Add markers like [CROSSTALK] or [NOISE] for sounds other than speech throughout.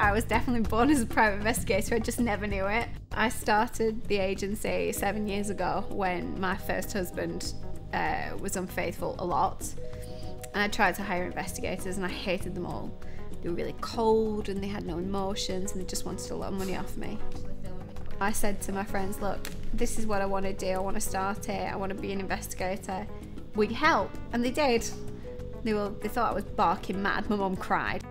I was definitely born as a private investigator, I just never knew it. I started the agency seven years ago when my first husband uh, was unfaithful a lot. And I tried to hire investigators and I hated them all. They were really cold and they had no emotions and they just wanted a lot of money off me. I said to my friends, look, this is what I want to do. I want to start it. I want to be an investigator. Will you help? And they did. They, were, they thought I was barking mad. My mum cried.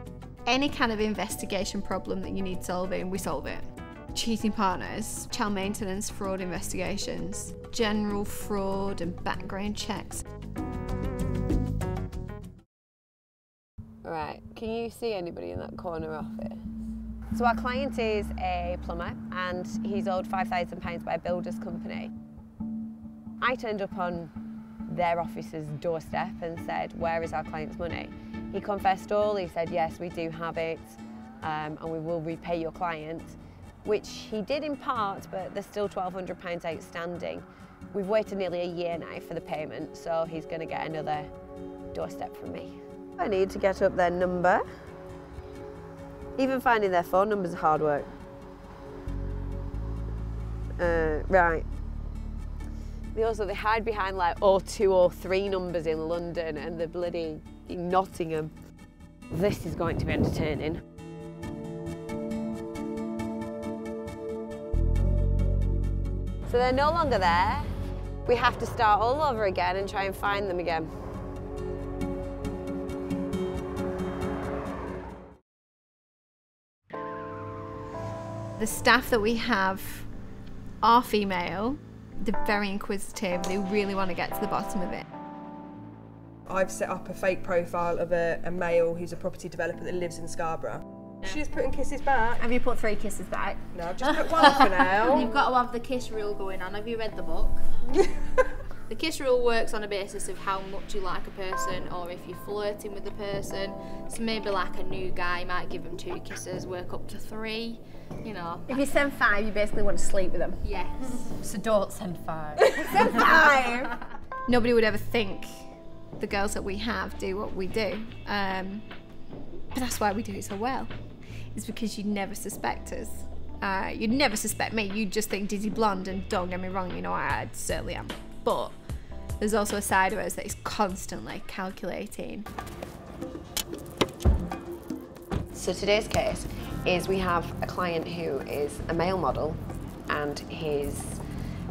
Any kind of investigation problem that you need solving, we solve it. Cheating partners, child maintenance, fraud investigations, general fraud and background checks. Right, can you see anybody in that corner office? So our client is a plumber and he's owed £5,000 by a builder's company. I turned up on their office's doorstep and said, where is our client's money? He confessed all, he said, yes, we do have it um, and we will repay your client, which he did in part, but there's still £1,200 outstanding. We've waited nearly a year now for the payment, so he's going to get another doorstep from me. I need to get up their number. Even finding their phone numbers is hard work. Uh, right. They also they hide behind like 02 or 3 numbers in London and the bloody Nottingham. This is going to be entertaining. So they're no longer there. We have to start all over again and try and find them again. The staff that we have are female. They're very inquisitive. They really want to get to the bottom of it. I've set up a fake profile of a, a male who's a property developer that lives in Scarborough. She's putting kisses back. Have you put three kisses back? No, I've just put one for [LAUGHS] now. You've got to have the kiss rule going on. Have you read the book? [LAUGHS] the kiss rule works on a basis of how much you like a person or if you're flirting with the person. So maybe like a new guy might give them two kisses, work up to three, you know. If you send five, you basically want to sleep with them. Yes. So don't send five. [LAUGHS] Send five! Nobody would ever think the girls that we have do what we do. Um, but that's why we do it so well. It's because you'd never suspect us. Uh, you'd never suspect me. You'd just think Dizzy Blonde, and don't get me wrong, you know, I, certainly am. But there's also a side of us that is constantly calculating. So today's case is we have a client who is a male model and his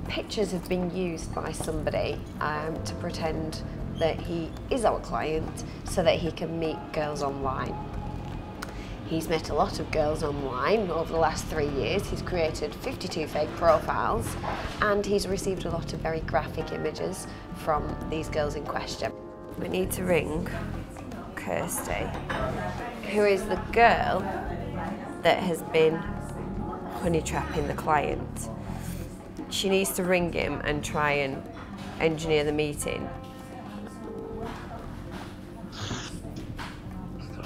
pictures have been used by somebody um, to pretend that he is our client so that he can meet girls online. He's met a lot of girls online over the last three years. He's created 52 fake profiles and he's received a lot of very graphic images from these girls in question. We need to ring Kirsty, who is the girl that has been honey trapping the client. She needs to ring him and try and engineer the meeting.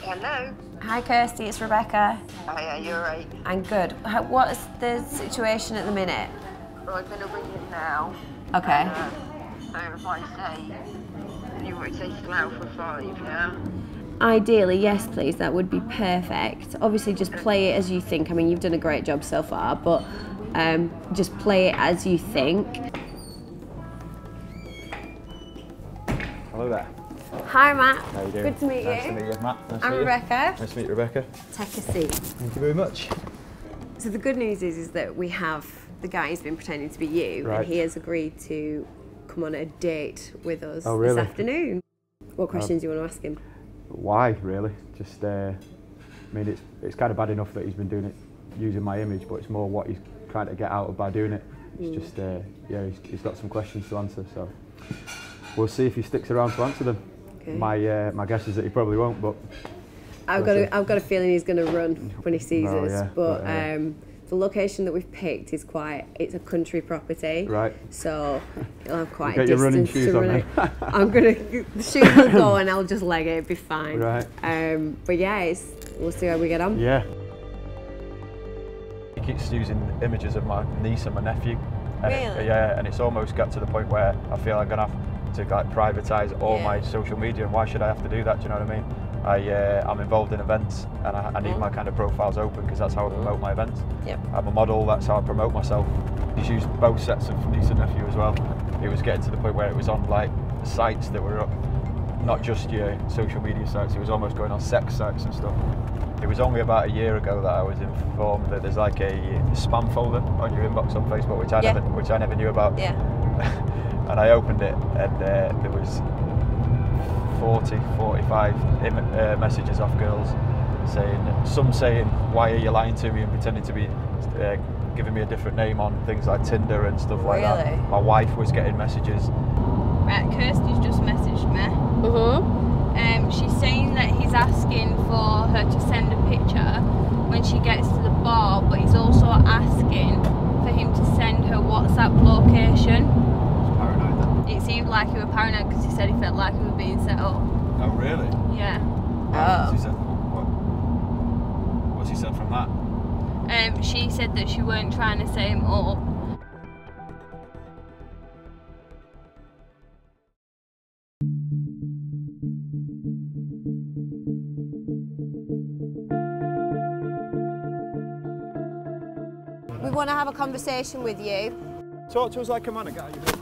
Hello. Hi Kirsty, it's Rebecca. Hiya, you're right. I'm good. How, what is the situation at the minute? Well, I'm going to ring it now. Okay. Uh, so if I say, you want to take it out for five, yeah? Ideally, yes, please. That would be perfect. Obviously, just play it as you think. I mean, you've done a great job so far, but um, just play it as you think. Hello there. Hi, Matt. How are you doing? Good to meet nice you. to meet you, Matt. Nice I'm. Rebecca. Nice to meet you, Rebecca. Take a seat. Thank you very much. So the good news is, is that we have the guy who's been pretending to be you, Right. and he has agreed to come on a date with us Oh, really? this afternoon. What questions do you want to ask him? Why, really? Just, uh, I mean, it's, it's kind of bad enough that he's been doing it using my image, but it's more what he's trying to get out of by doing it. It's Mm. just, uh, yeah, he's, he's got some questions to answer, so we'll see if he sticks around to answer them. Okay. My, uh, my guess is that he probably won't, but I've got see. a, I've got a feeling he's going to run when he sees Well, us. yeah, but but, uh, um, the location that we've picked is quite. It's a country property. Right. So you'll have quite Get a your running distance shoes to on run. [LAUGHS] I'm gonna the shoes will go and I'll just leg it. It'll be fine. Right. Um, but yeah, it's, we'll see how we get on. yeah. He keeps using images of my niece and my nephew. And it- Really? yeah, and it's almost got to the point where I feel I'm gonna have to like privatise all Yeah. my social media. And why should I have to do that? Do you know what I mean? I, uh, I'm involved in events and I, I need my kind of profiles open because that's how I promote my events. Yep. I'm a model, that's how I promote myself. He's used both sets of niece and nephew as well. It was getting to the point where it was on like sites that were up, not just your social media sites, it was almost going on sex sites and stuff. It was only about a year ago that I was informed that there's like a spam folder on your inbox on Facebook, which I Yeah. never, which I never knew about. Yeah. And I opened it, and uh, there was 40, 45 im- uh, messages off girls saying, some saying, "Why are you lying to me?" and pretending to be uh, giving me a different name on things like Tinder and stuff like Really? that. My wife was getting messages. Right, Kirsty's just messaged me. Mm-hmm. Um, she's saying that he's asking for her to send a picture when she gets to the bar, but he's also asking for him to send her WhatsApp location. Paranoid. It seemed like he was paranoid because he said he felt like he was being set up. Oh really? Yeah. Oh. He said, what? What's he said from that? Um, she said that she weren't trying to set him up. We want to have a conversation with you. Talk to us like a man and get out your vehicle, mate.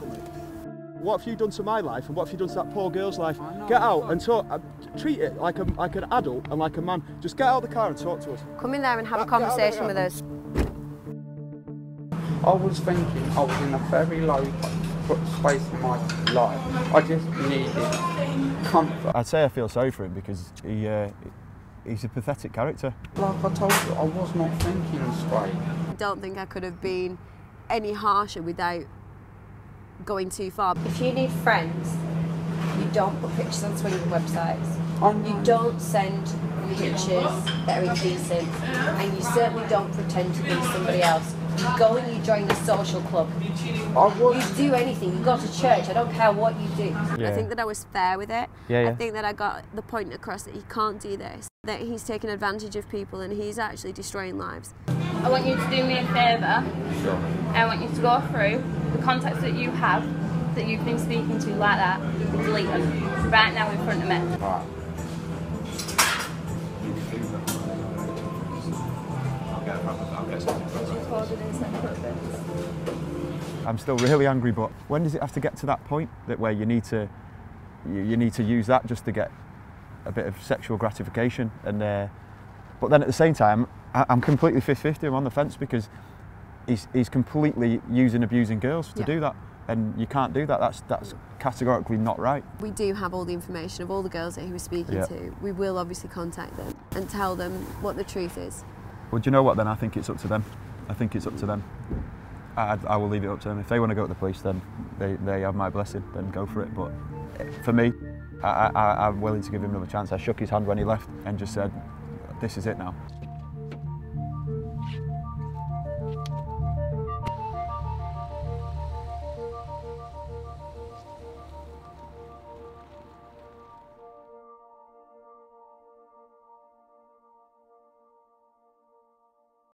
What have you done to my life and what have you done to that poor girl's life? Get out and talk. Uh, treat it like a, like an adult and like a man. Just get out of the car and talk to us. Come in there and have a Get out of the conversation with us. I was thinking I was in a very low space in my life. I just needed comfort. I'd say I feel sorry for him because he uh, he's a pathetic character. Like I told you, I was not thinking straight. I don't think I could have been any harsher without going too far. If you need friends, you don't put pictures on swinging websites. You don't send pictures that are indecent, and you certainly don't pretend to be somebody else. You go and you join a social club. I was. You do anything. You go to church. I don't care what you do. I think that I was fair with it. Yeah, I think that I got the point across that he can't do this. That he's taking advantage of people and he's actually destroying lives. I want you to do me a favour. Sure. I want you to go through the contacts that you have that you've been speaking to like that, delete them right now in front of me. Right. I'm still really angry, but when does it have to get to that point that where you need to you, you need to use that just to get a bit of sexual gratification? And uh, but then at the same time, I, I'm completely 50-50. I'm on the fence because he's he's completely using abusing girls to Yeah. do that, and you can't do that. That's that's categorically not right. We do have all the information of all the girls that he was speaking Yeah. to. We will obviously contact them and tell them what the truth is. Well, do you know what? Then I think it's up to them. I think it's up to them. I, I will leave it up to them. If they want to go to the police, then they, they have my blessing. Then go for it. But eh, for me, I, I, I'm willing to give him another chance. I shook his hand when he left and just said, "This is it now."